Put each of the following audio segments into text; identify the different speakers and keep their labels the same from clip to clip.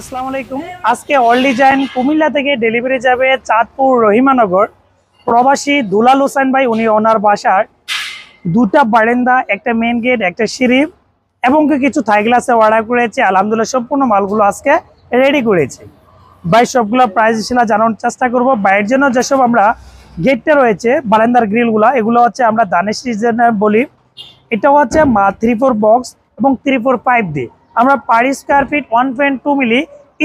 Speaker 1: আসসালামু আলাইকুম। আজকে অল ডিজাইন কুমিল্লা থেকে ডেলিভারি যাবে চাঁদপুর রহিমানগর। প্রবাসী দুলাল হোসেন ভাই, উনি ওনার বাসার। দুটা বারেন্দা, একটা মেন গেট একটা সিঁড়ি এবং কিছু থাই গ্লাসে অর্ডার করেছে। আলহামদুলিল্লাহ সম্পূর্ণ মালগুলো আজকে রেডি করেছে। ভাই, সবগুলো প্রাইস ছিল, জানানোর চেষ্টা করব। বাইরের জন্য যেসব আমরা গেটটা রয়েছে, বারান্দার গ্রিলগুলো এগুলো হচ্ছে আমরা দানেশ ডিজাইনার বলি। এটা হচ্ছে মা থ্রি ফোর বক্স এবং থ্রি ফোর পাইপ দিয়ে আমরা per square feet one point two milli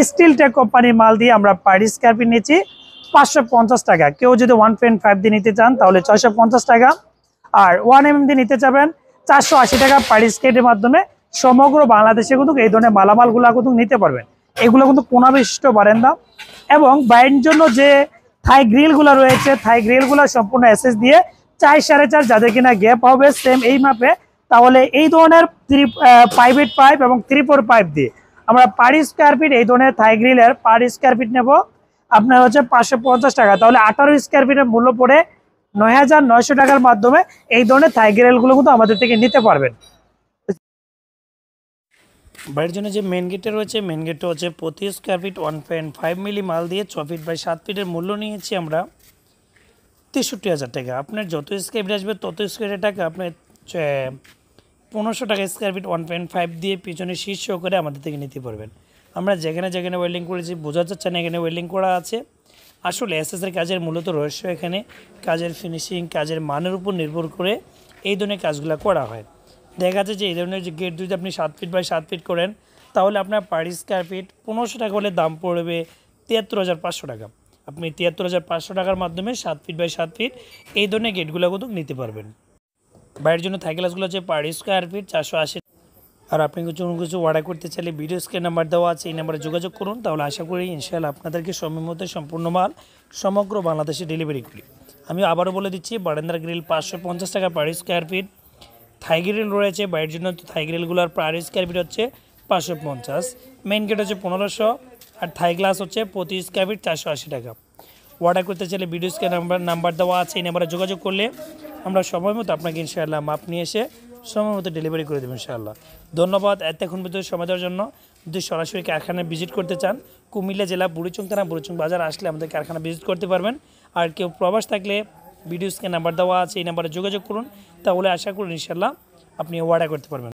Speaker 1: steel tech কোম্পানির মাল দিয়ে আমরা পার স্কোয়ার ফিট নিচ্ছি পাঁচশো পঞ্চাশ টাকা। কেউ যদি ওয়ান পয়েন্ট ফাইভ দিয়ে নিতে চান তাহলে ছয়শো পঞ্চাশ টাকা। আর ওয়ান এম এম দিয়ে নিতে চাবেন চারশো আশি টাকা পার স্কেটের মাধ্যমে সমগ্র বাংলাদেশে কিন্তু এই ধরনের মালামালগুলো কিন্তু নিতে পারবেন। এগুলো কিন্তু কোনা বিশিষ্ট বারেন্দা এবং বাইরের জন্য যে থাই গ্রিলগুলো রয়েছে, থাই গ্রিলগুলো সম্পূর্ণ এসএস দিয়ে চার সাড়ে চার যাদের কিনা গ্যাপ হবে সেম এই মাপে তাহলে এই ধরনের থ্রি পাইভেট পাইপ এবং থ্রি ফোর পাইপ দিয়ে আমরা পার স্কোয়ার ফিট এই ধরনের থাই গ্রিলের পার স্কোয়ার ফিট নেব। আপনার হচ্ছে পাঁচশো পঞ্চাশ টাকা। তাহলে আঠারো স্কোয়ার ফিটের মূল্য পড়ে নয় হাজার নয়শো টাকার মাধ্যমে এই ধরনের থাই গ্রিলগুলো কিন্তু আমাদের থেকে নিতে পারবেন। বাড়ির জন্য যে মেন গেটটা রয়েছে মেন গেটটা হচ্ছে প্রতি square feet one point five milli মাল দিয়ে ছ ফিট বাই সাত ফিটের মূল্য নিয়েছি আমরা তেষট্টি হাজার টাকা। আপনার যত স্কোয়ার ফিট আসবে, তত স্কোয়ারের টাকা আপনার পনেরোশো টাকা square feet one point five দিয়ে পিছনে শীর্ষ করে আমাদের থেকে নিতে পারবেন। আমরা যেখানে যেখানে ওয়েল্ডিং করেছি, বোঝা যাচ্ছে না এখানে ওয়েল্ডিং করা আছে। আসলে এসএসের কাজের মূলত রহস্য এখানে, কাজের ফিনিশিং কাজের মানের উপর নির্ভর করে এই ধরনের কাজগুলো করা হয়। দেখা যাচ্ছে যে এই ধরনের যে গেট যদি আপনি সাত ফিট বাই সাত ফিট করেন, তাহলে আপনার পার স্কোয়ার ফিট পনেরোশো টাকা হলে দাম পড়বে তিয়াত্তর হাজার পাঁচশো টাকা। আপনি তিয়াত্তর হাজার পাঁচশো টাকার মাধ্যমে সাত ফিট বাই সাত ফিট এই ধরনের গেটগুলো কিন্তু নিতে পারবেন। বাইরের জন্য থাই গ্লাসগুলো হচ্ছে পার স্কোয়ার ফিট চারশো আশি। আর আপনি কিছু কিছু অর্ডার করতে চাইলে ভিডিও স্ক্রিন নাম্বার দেওয়া আছে, এই নাম্বারে যোগাযোগ করুন, তাহলে আশা করি ইনশাআল্লাহ আপনাদেরকে সময় মতো সম্পূর্ণ মাল সমগ্র বাংলাদেশে ডেলিভারি করি। আমি আবারও বলে দিচ্ছি, বারান্দার গ্রিল পাঁচশো পঞ্চাশ টাকা per square feet Thai grill রয়েছে, বাইরের জন্য থাই গ্রিলগুলোর পার স্কোয়ার ফিট হচ্ছে পাঁচশো পঞ্চাশ। মেন গেট হচ্ছে পনেরোশো, আর থাই গ্লাস হচ্ছে প্রতি স্কোয়ার ফিট চারশো আশি টাকা। অর্ডার করতে চাইলে ভিডিও স্ক্রিন নাম্বার নাম্বার দেওয়া আছে, এই নাম্বারে যোগাযোগ করলে আমরা সময় মতো আপনাকে ইনশাআল্লাহ মাপ নিয়ে এসে সময় মতো ডেলিভারি করে দেবো ইনশাআল্লাহ। ধন্যবাদ, এতক্ষণ ভিতরে সময় দেওয়ার জন্য। যদি সরাসরি কারখানায় ভিজিট করতে চান, কুমিল্লা জেলা বুড়িচুং থানা, বুড়িচুং বাজার আসলে আমাদের কারখানা ভিজিট করতে পারবেন। আর কেউ প্রবাস থাকলে ভিডিও স্ক্রিন নাম্বার দেওয়া আছে, এই নাম্বারে যোগাযোগ করুন। তাহলে আশা করুন ইনশাআল্লাহ আপনি অর্ডার করতে পারবেন।